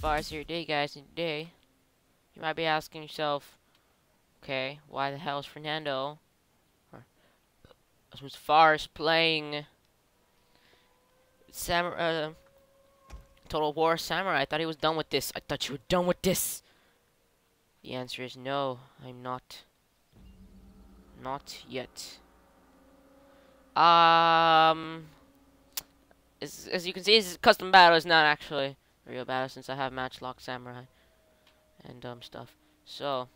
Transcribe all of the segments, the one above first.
Fires here today, guys, and today, you might be asking yourself, okay, why the hell is Fernando, or was Fars playing Samurai, uh, Total War Samurai? I thought he was done with this. I thought you were done with this. The answer is no, I'm not. Not yet. Um, as, as you can see, this custom battle is not actually real battle since I have Matchlock Samurai and um stuff. So,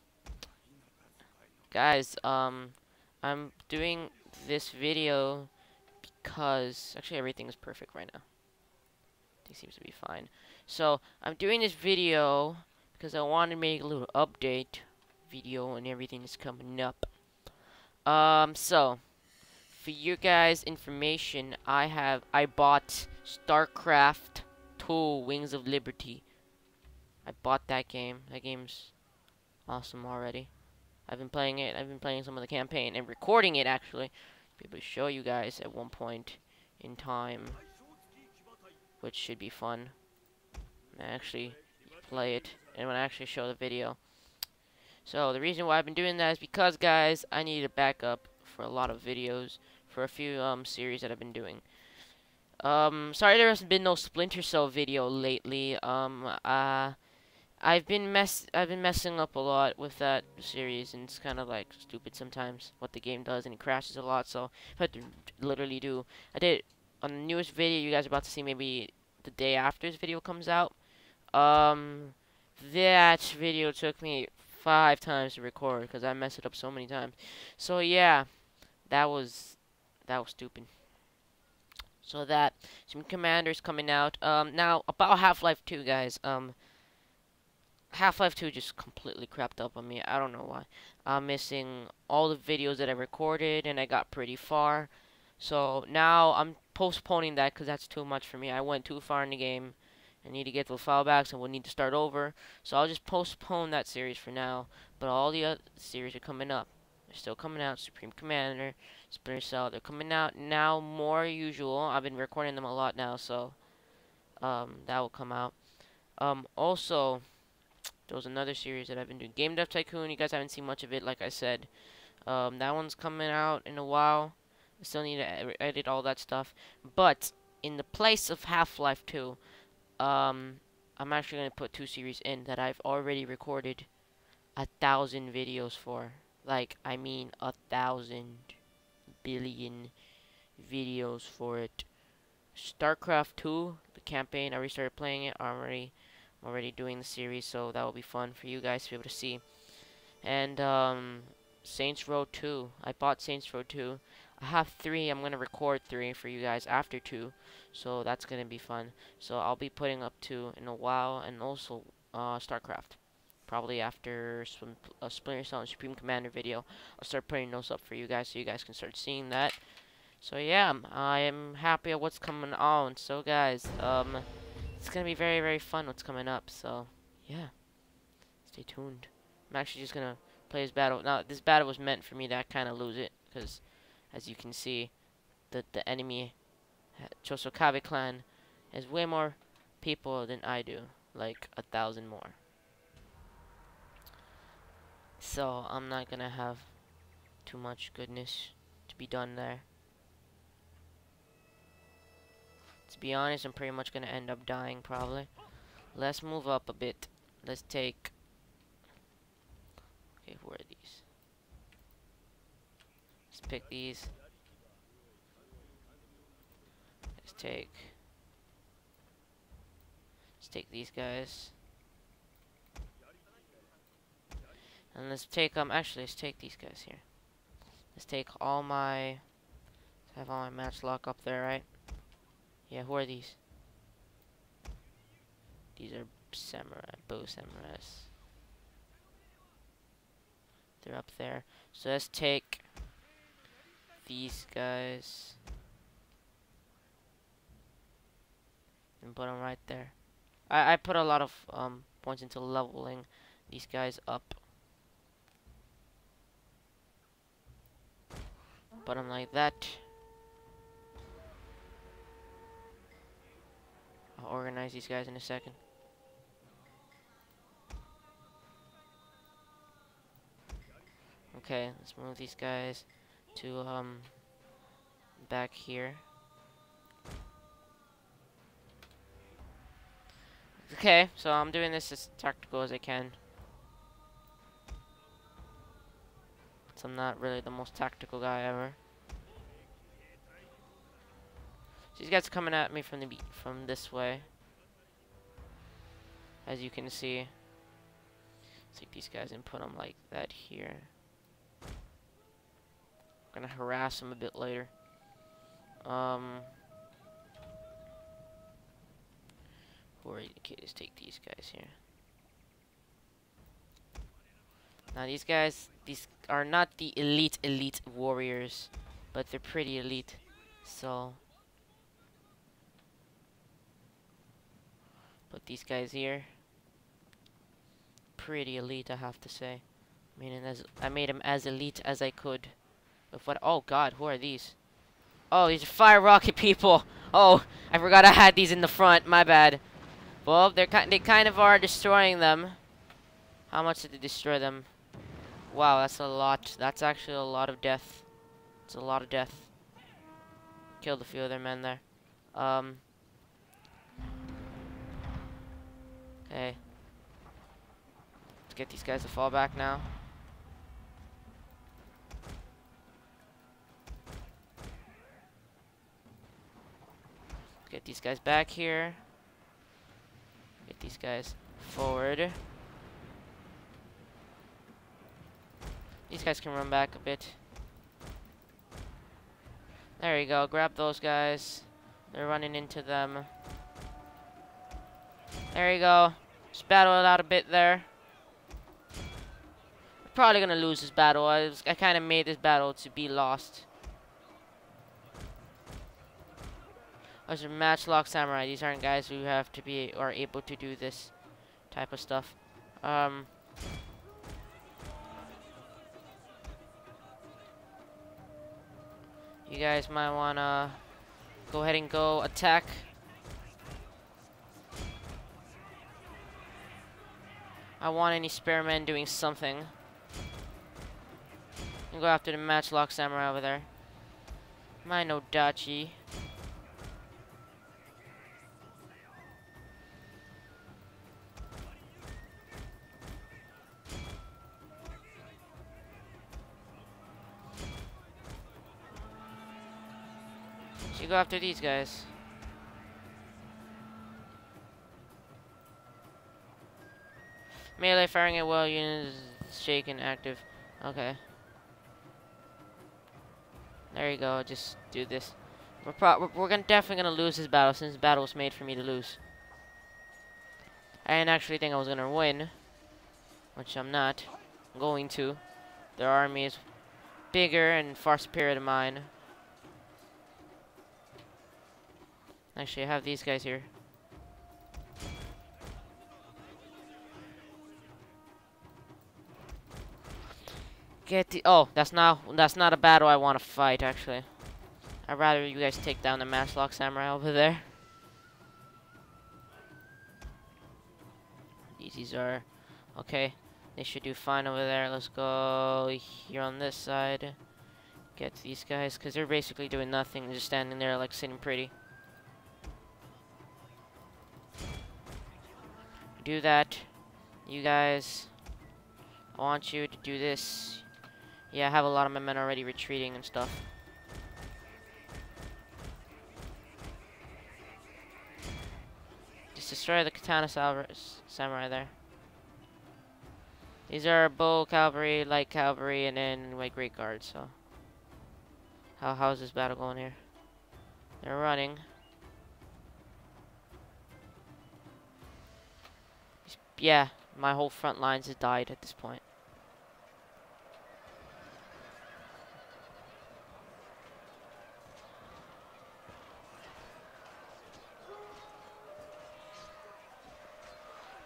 guys, um, I'm doing this video because actually everything is perfect right now. It seems to be fine. So I'm doing this video because I want to make a little update video and everything is coming up. Um, so for you guys information, I have I bought StarCraft 2 Wings of Liberty. I bought that game. That game's awesome already. I've been playing it. I've been playing some of the campaign and recording it actually. Be able to show you guys at one point in time, which should be fun. And actually play it and when I actually show the video. So the reason why I've been doing that is because guys, I need a backup for a lot of videos for a few um series that I've been doing. Um, sorry there hasn't been no Splinter Cell video lately. Um, uh, I've been mess I've been messing up a lot with that series, and it's kind of like stupid sometimes what the game does, and it crashes a lot. So I had to literally do. I did on the newest video you guys are about to see maybe the day after this video comes out. Um, that video took me five times to record because I messed it up so many times. So yeah, that was that was stupid. So that some commanders coming out. Um, now about Half-Life 2, guys. Um, Half-Life 2 just completely crapped up on me. I don't know why. I'm missing all the videos that I recorded, and I got pretty far. So now I'm postponing that because that's too much for me. I went too far in the game. I need to get the file backs and we'll need to start over. So I'll just postpone that series for now. But all the other series are coming up. They're still coming out. Supreme Commander, Splinter Cell. They're coming out now more usual. I've been recording them a lot now, so um, that will come out. Um, also, there was another series that I've been doing. Game Dev Tycoon. You guys haven't seen much of it, like I said. Um, that one's coming out in a while. I still need to edit all that stuff. But in the place of Half-Life 2, um, I'm actually going to put two series in that I've already recorded a thousand videos for. Like, I mean a thousand billion videos for it. StarCraft 2, the campaign, I already started playing it. I'm already, I'm already doing the series, so that will be fun for you guys to be able to see. And, um, Saints Row 2. I bought Saints Row 2. I have three. I'm going to record three for you guys after two. So that's going to be fun. So I'll be putting up two in a while. And also uh, StarCraft. Probably after a uh, Splinter Cell and Supreme Commander video. I'll start putting those up for you guys so you guys can start seeing that. So yeah, um, I am happy at what's coming on. So guys, um, it's to be very, very fun what's coming up. So yeah, stay tuned. I'm actually just to play this battle. Now, this battle was meant for me to kind of lose it. Because as you can see, the, the enemy, uh, Chosokabe clan, has way more people than I do. Like, a thousand more. So, I'm not gonna have too much goodness to be done there. To be honest, I'm pretty much gonna end up dying, probably. Let's move up a bit. Let's take... Okay, who are these? Let's pick these. Let's take let's take these guys. And let's take um actually let's take these guys here. Let's take all my have all my matchlock up there, right? Yeah, who are these? These are samurai, bow samurais. They're up there. So let's take these guys and put them right there. I, I put a lot of um, points into leveling these guys up. But I'm like that. I'll organize these guys in a second. Okay, let's move these guys to, um, back here. Okay, so I'm doing this as tactical as I can. I'm not really the most tactical guy ever. These guys are coming at me from the from this way. As you can see. take these guys and put them like that here. I'm gonna harass them a bit later. Um Or okay, just take these guys here. Now these guys, these are not the elite elite warriors, but they're pretty elite. So put these guys here. Pretty elite, I have to say. I mean, as I made them as elite as I could. With what? Oh God, who are these? Oh, these are fire rocket people. Oh, I forgot I had these in the front. My bad. Well, they're kind. They kind of are destroying them. How much did they destroy them? Wow, that's a lot. That's actually a lot of death. It's a lot of death. Killed a few of their men there. Um. Okay. Let's get these guys to fall back now. Get these guys back here. Get these guys forward. Guys can run back a bit. There you go. Grab those guys. They're running into them. There you go. Just battle it out a bit there. Probably gonna lose this battle. I, I kind of made this battle to be lost. Those are matchlock samurai. These aren't guys who have to be or able to do this type of stuff. Um, you guys might wanna go ahead and go attack. I want any spare men doing something. And go after the matchlock samurai over there. My No-Dachi. Go after these guys. Melee firing at well units shaken active. Okay. There you go. Just do this. We're pro we're, gonna definitely gonna lose this battle since the battle was made for me to lose. I didn't actually think I was gonna win, which I'm not going to. Their army is bigger and far superior to mine. Actually, I have these guys here. Get the oh, that's not that's not a battle I want to fight actually. I'd rather you guys take down the Matchlock Samurai over there. These are okay. They should do fine over there. Let's go here on this side. Get these guys because they're basically doing nothing, just standing there like sitting pretty. Do that. You guys, I want you to do this. Yeah, I have a lot of my men already retreating and stuff. Just destroy the katana samurai there. These are bow cavalry, light cavalry, and then my great guard, so. How, how's this battle going here? They're running. Yeah, my whole front lines have died at this point.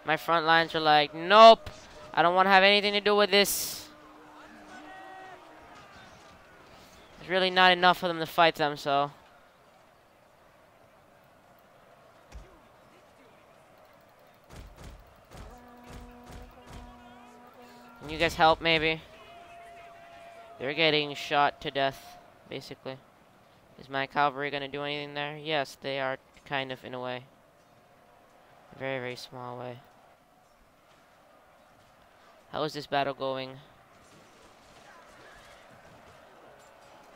My front lines are like, nope, I don't want to have anything to do with this. There's really not enough for them to fight them, so. Help, maybe? They're getting shot to death, basically. Is my cavalry gonna do anything there? Yes, they are, kind of, in a way. A very, very small way. How is this battle going?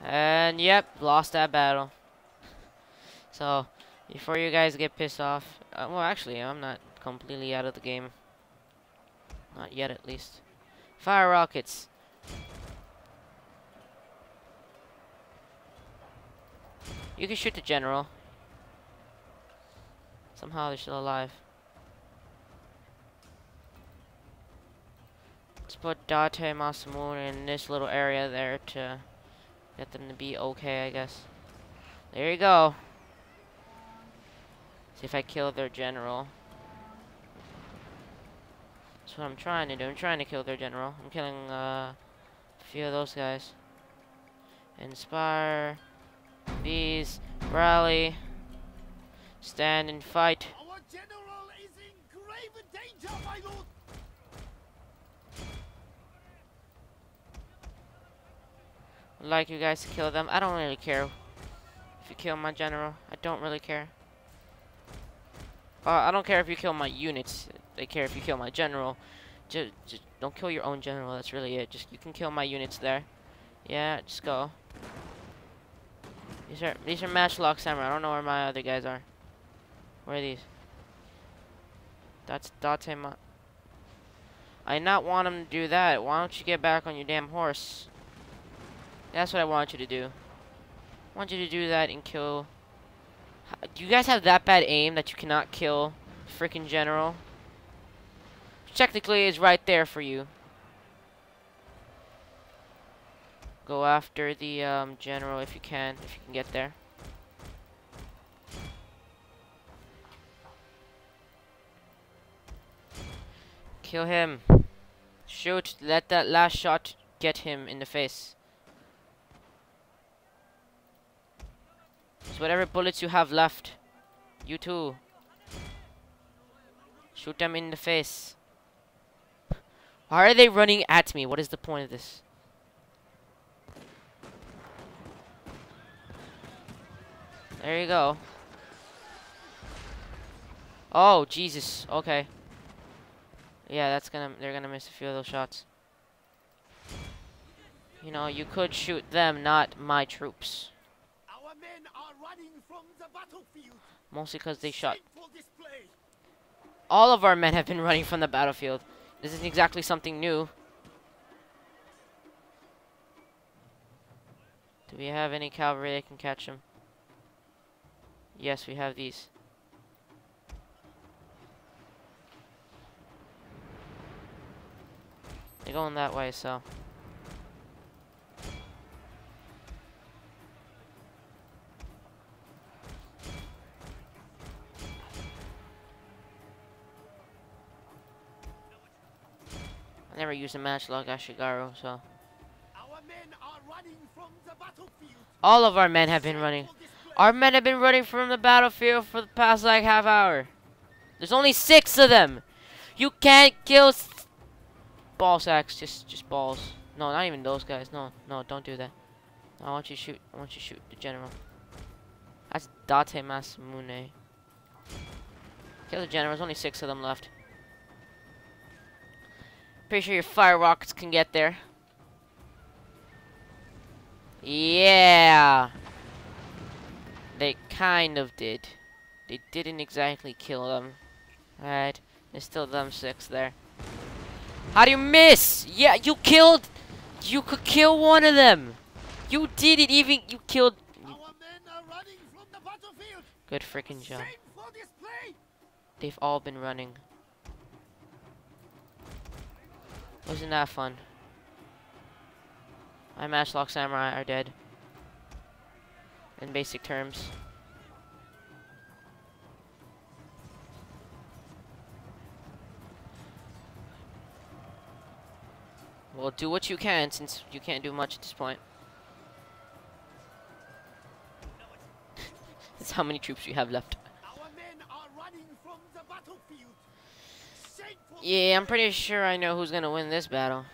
And, yep, lost that battle. So, before you guys get pissed off, uh, well, actually, I'm not completely out of the game. Not yet, at least. Fire rockets. You can shoot the general. Somehow they're still alive. Let's put Date Masamune in this little area there to get them to be okay, I guess. There you go. See if I kill their general. That's what I'm trying to do. I'm trying to kill their general. I'm killing uh, a few of those guys. Inspire. These. Rally. Stand and fight. Our general is in grave danger, my lord. I'd like you guys to kill them. I don't really care if you kill my general. I don't really care. Uh, I don't care if you kill my units. I care if you kill my general. Just, just don't kill your own general. That's really it. Just you can kill my units there. Yeah, just go. These are these are matchlock samurai. I don't know where my other guys are. Where are these? That's Date Ma. I not want him to do that. Why don't you get back on your damn horse? That's what I want you to do. I want you to do that and kill. Do you guys have that bad aim that you cannot kill freaking general? Technically is right there for you. Go after the um, general if you can, if you can get there. Kill him. Shoot, let that last shot get him in the face. So whatever bullets you have left, you too. Shoot them in the face. Why are they running at me? What is the point of this? There you go. Oh, Jesus. Okay. Yeah, that's gonna, they're gonna miss a few of those shots. You know, you could shoot them, not my troops. Our men are running from the battlefield. Mostly because they shot. All of our men have been running from the battlefield. This isn't exactly something new. Do we have any cavalry that can catch him? Yes, we have these. They're going that way, so. Never used a matchlock Ashigaru, so. Our men are running from the battlefield. All of our men have been running. Our men have been running from the battlefield for the past like half hour. There's only six of them. You can't kill s- ball sacks. Just, just balls. No, not even those guys. No, no, don't do that. I want you to shoot. I want you to shoot the general. That's Date Masamune. Kill the general. There's only six of them left. Pretty sure your fire rockets can get there. Yeah. They kind of did. They didn't exactly kill them. Right. There's still them six there. How do you miss? Yeah, you killed. You could kill one of them. You did it. Even you killed. Our men are running from the battlefield. Good freaking job. They've all been running. Wasn't that fun? My matchlock samurai are dead. In basic terms. Well, do what you can since you can't do much at this point. That's how many troops you have left. Our men are running from the battlefield. Yeah, I'm pretty sure I know who's going to win this battle.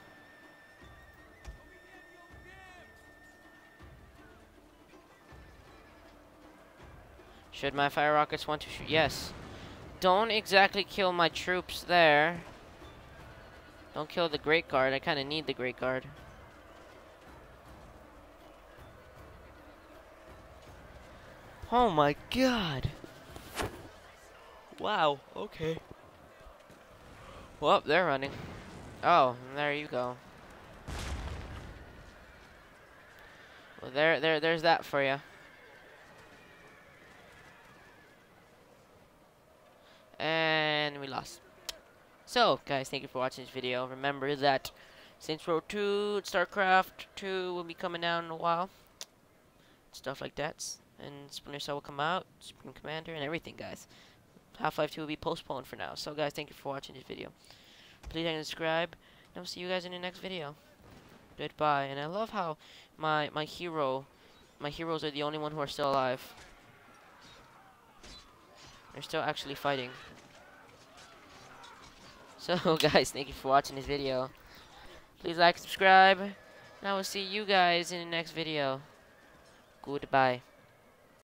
Should my fire rockets want to shoot? Yes. Don't exactly kill my troops there. Don't kill the Great Guard. I kind of need the Great Guard. Oh my god. Wow, okay. Well, they're running. Oh, there you go. Well, there, there, there's that for you. And we lost. So, guys, thank you for watching this video. Remember that Saints Row 2, StarCraft 2 will be coming out in a while. Stuff like that. And Splinter Cell will come out, Supreme Commander, and everything, guys. Half-Life 2 will be postponed for now. So, guys, thank you for watching this video. Please like and subscribe, and I'll see you guys in the next video. Goodbye. And I love how my my hero, my heroes are the only one who are still alive. They're still actually fighting. So, guys, thank you for watching this video. Please like, subscribe, and I will see you guys in the next video. Goodbye.